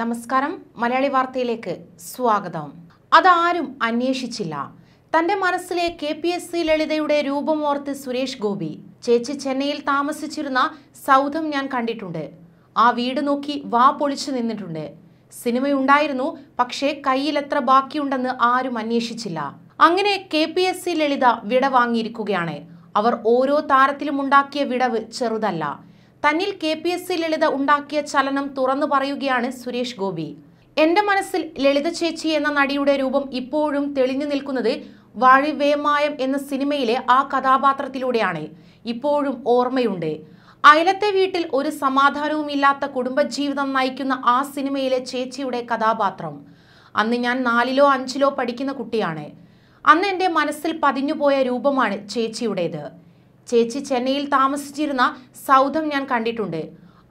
നമസ്കാരം. മലയാളി വാർത്തയിലേക്ക് സ്വാഗതം. അതാരും അന്വേഷിച്ചില്ല. തന്റെ മനസ്സിലെ കെ പി എസ് സി ലളിതയുടെ രൂപമോർത്ത് സുരേഷ് ഗോപി ചേച്ചി ചെന്നൈയിൽ താമസിച്ചിരുന്ന സൗധം ഞാൻ കണ്ടിട്ടുണ്ട്. ആ വീട് നോക്കി വാ പൊളിച്ചു നിന്നിട്ടുണ്ട്. സിനിമയുണ്ടായിരുന്നു പക്ഷേ കയ്യിൽ എത്ര ബാക്കിയുണ്ടെന്ന് ആരും അന്വേഷിച്ചില്ല. അങ്ങനെ K P S C Lalitha വിട വാങ്ങിയിരിക്കുകയാണ്. അവർ ഓരോ താരത്തിലും ഉണ്ടാക്കിയ വിടവ് ചെറുതല്ല. തന്നിൽ K P S C Lalitha ഉണ്ടാക്കിയ ചലനം തുറന്നു പറയുകയാണ് സുരേഷ് ഗോപി. എന്റെ മനസ്സിൽ ലളിത ചേച്ചി എന്ന നടിയുടെ രൂപം ഇപ്പോഴും തെളിഞ്ഞു നിൽക്കുന്നത് വാഴിവേമായം എന്ന സിനിമയിലെ ആ കഥാപാത്രത്തിലൂടെയാണ്. ഇപ്പോഴും ഓർമ്മയുണ്ട്. അയലത്തെ വീട്ടിൽ ഒരു സമാധാനവുമില്ലാത്ത കുടുംബജീവിതം നയിക്കുന്ന ആ സിനിമയിലെ ചേച്ചിയുടെ കഥാപാത്രം. അന്ന് ഞാൻ നാലിലോ അഞ്ചിലോ പഠിക്കുന്ന കുട്ടിയാണ്. അന്ന് എന്റെ മനസ്സിൽ പതിഞ്ഞുപോയ രൂപമാണ് ചേച്ചിയുടേത്. ചേച്ചി ചെന്നൈയിൽ താമസിച്ചിരുന്ന സൗധം ഞാൻ കണ്ടിട്ടുണ്ട്.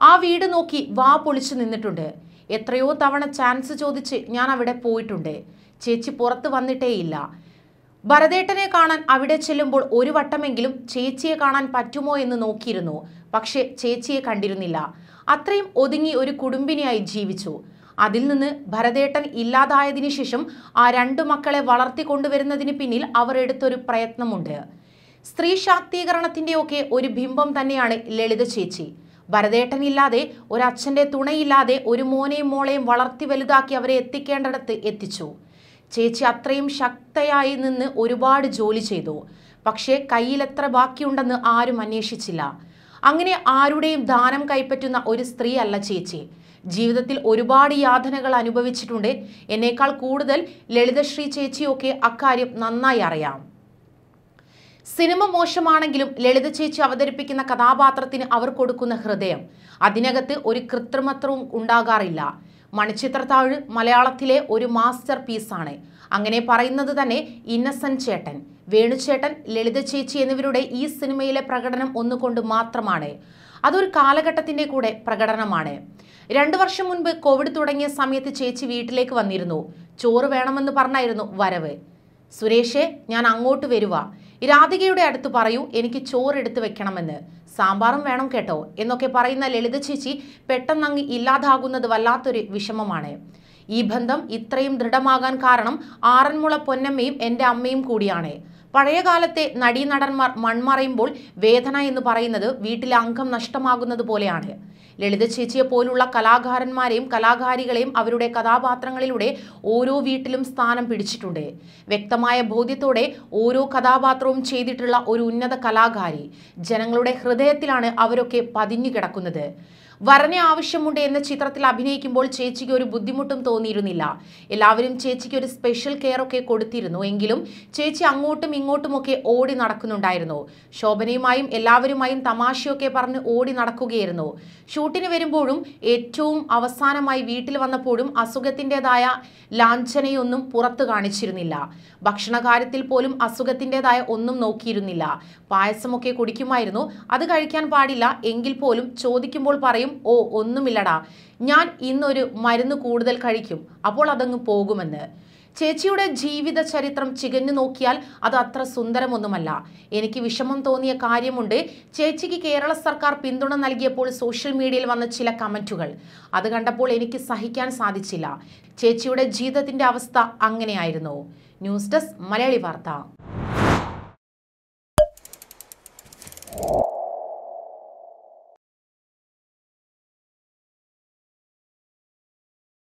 ആ വീട് നോക്കി വാ പൊളിച്ചു നിന്നിട്ടുണ്ട്. എത്രയോ തവണ ചാൻസ് ചോദിച്ച് ഞാൻ അവിടെ പോയിട്ടുണ്ട്. ചേച്ചി പുറത്ത് വന്നിട്ടേയില്ല. ഭരതേട്ടനെ കാണാൻ അവിടെ ചെല്ലുമ്പോൾ ഒരു വട്ടമെങ്കിലും ചേച്ചിയെ കാണാൻ പറ്റുമോ എന്ന് നോക്കിയിരുന്നു. പക്ഷേ ചേച്ചിയെ കണ്ടിരുന്നില്ല. അത്രയും ഒതുങ്ങി ഒരു കുടുംബിനിയായി ജീവിച്ചു. അതിൽ നിന്ന് ഭരതേട്ടൻ ഇല്ലാതായതിനു ശേഷം ആ രണ്ടു മക്കളെ വളർത്തിക്കൊണ്ടുവരുന്നതിന് പിന്നിൽ അവർ എടുത്തൊരു പ്രയത്നമുണ്ട്. സ്ത്രീ ശാക്തീകരണത്തിന്റെയൊക്കെ ഒരു ബിംബം തന്നെയാണ് ലളിത ചേച്ചി. ഭരതേട്ടനില്ലാതെ ഒരച്ഛന്റെ തുണയില്ലാതെ ഒരു മോനെയും മോളെയും വളർത്തി വലുതാക്കി അവരെ എത്തിക്കേണ്ടിടത്ത് എത്തിച്ചു. ചേച്ചി അത്രയും ശക്തയായി നിന്ന് ഒരുപാട് ജോലി ചെയ്തു. പക്ഷേ കയ്യിൽ എത്ര ബാക്കിയുണ്ടെന്ന് ആരും അന്വേഷിച്ചില്ല. അങ്ങനെ ആരുടെയും ദാനം കൈപ്പറ്റുന്ന ഒരു സ്ത്രീ അല്ല ചേച്ചി. ജീവിതത്തിൽ ഒരുപാട് യാതനകൾ അനുഭവിച്ചിട്ടുണ്ട്. എന്നേക്കാൾ കൂടുതൽ ലളിതശ്രീ ചേച്ചിയൊക്കെ അക്കാര്യം നന്നായി അറിയാം. സിനിമ മോശമാണെങ്കിലും ലളിത ചേച്ചി അവതരിപ്പിക്കുന്ന കഥാപാത്രത്തിന് അവർ കൊടുക്കുന്ന ഹൃദയം. അതിനകത്ത് ഒരു കൃത്രിമത്വവും ഉണ്ടാകാറില്ല. മണിച്ചിത്രത്താഴ് മലയാളത്തിലെ ഒരു മാസ്റ്റർ പീസാണ് അങ്ങനെ പറയുന്നത് തന്നെ ഇന്നസെന്റ് ചേട്ടൻ. വേണുചേട്ടൻ ലളിത ചേച്ചി എന്നിവരുടെ ഈ സിനിമയിലെ പ്രകടനം ഒന്നുകൊണ്ട് മാത്രമാണ്. അതൊരു കാലഘട്ടത്തിന്റെ കൂടെ പ്രകടനമാണ്. രണ്ടു വർഷം മുൻപ് കോവിഡ് തുടങ്ങിയ സമയത്ത് ചേച്ചി വീട്ടിലേക്ക് വന്നിരുന്നു. ചോറ് വേണമെന്ന് പറഞ്ഞായിരുന്നു വരവ്. സുരേഷേ ഞാൻ അങ്ങോട്ട് വരുക രാധികയുടെ അടുത്ത് പറയൂ എനിക്ക് ചോറെടുത്ത് വെക്കണമെന്ന്. സാമ്പാറും വേണം കേട്ടോ എന്നൊക്കെ പറയുന്ന ലളിത ചേച്ചി പെട്ടെന്നങ്ങ് ഇല്ലാതാകുന്നത് വല്ലാത്തൊരു വിഷമമാണ്. ഈ ബന്ധം ഇത്രയും ദൃഢമാകാൻ കാരണം ആറന്മുള പൊന്നമ്മയും എന്റെ അമ്മയും കൂടിയാണ്. പഴയ കാലത്തെ നടീനടന്മാർ മൺമറയുമ്പോൾ വേദന എന്ന് പറയുന്നത് വീട്ടിലെ അംഗം നഷ്ടമാകുന്നത് പോലെയാണ്. ലളിത ചേച്ചിയെ പോലുള്ള കലാകാരന്മാരെയും കലാകാരികളെയും അവരുടെ കഥാപാത്രങ്ങളിലൂടെ ഓരോ വീട്ടിലും സ്ഥാനം പിടിച്ചിട്ടുണ്ട്. വ്യക്തമായ ബോധ്യത്തോടെ ഓരോ കഥാപാത്രവും ചെയ്തിട്ടുള്ള ഒരു ഉന്നത കലാകാരി. ജനങ്ങളുടെ ഹൃദയത്തിലാണ് അവരൊക്കെ പതിഞ്ഞു കിടക്കുന്നത്. വരനെ ആവശ്യമുണ്ട് എന്ന ചിത്രത്തിൽ അഭിനയിക്കുമ്പോൾ ചേച്ചിക്ക് ഒരു ബുദ്ധിമുട്ടും തോന്നിയിരുന്നില്ല. എല്ലാവരും ചേച്ചിക്ക് ഒരു സ്പെഷ്യൽ കെയർ ഒക്കെ കൊടുത്തിരുന്നു. എങ്കിലും ചേച്ചി അങ്ങോട്ടും ഇങ്ങോട്ടുമൊക്കെ ഓടി നടക്കുന്നുണ്ടായിരുന്നു. ശോഭനയുമായും എല്ലാവരുമായും തമാശയൊക്കെ പറഞ്ഞ് ഓടി നടക്കുകയായിരുന്നു. ഷൂട്ടിന് വരുമ്പോഴും ഏറ്റവും അവസാനമായി വീട്ടിൽ വന്നപ്പോഴും അസുഖത്തിന്റെതായ ലാഞ്ചനയൊന്നും പുറത്തു കാണിച്ചിരുന്നില്ല. ഭക്ഷണകാര്യത്തിൽ പോലും അസുഖത്തിന്റെതായ ഒന്നും നോക്കിയിരുന്നില്ല. പായസമൊക്കെ കുടിക്കുമായിരുന്നു. അത് കഴിക്കാൻ പാടില്ല. എങ്കിൽ പോലും ചോദിക്കുമ്പോൾ പറയും പറയും ഓ ഒന്നുമില്ലടാ ഞാൻ ഇന്നൊരു മരുന്ന് കൂടുതൽ കഴിക്കും അപ്പോൾ അതങ്ങ് പോകുമെന്ന്. ചേച്ചിയുടെ ജീവിത ചരിത്രം ചികഞ്ഞു നോക്കിയാൽ അത് അത്ര സുന്ദരമൊന്നുമല്ല. എനിക്ക് വിഷമം തോന്നിയ കാര്യമുണ്ട്. ചേച്ചിക്ക് കേരള സർക്കാർ പിന്തുണ നൽകിയപ്പോൾ സോഷ്യൽ മീഡിയയിൽ വന്ന ചില കമന്റുകൾ അത് കണ്ടപ്പോൾ എനിക്ക് സഹിക്കാൻ സാധിച്ചില്ല. ചേച്ചിയുടെ ജീവിതത്തിന്റെ അവസ്ഥ അങ്ങനെയായിരുന്നു. ന്യൂസ് ഡെസ്ക് മലയാളി വാർത്ത.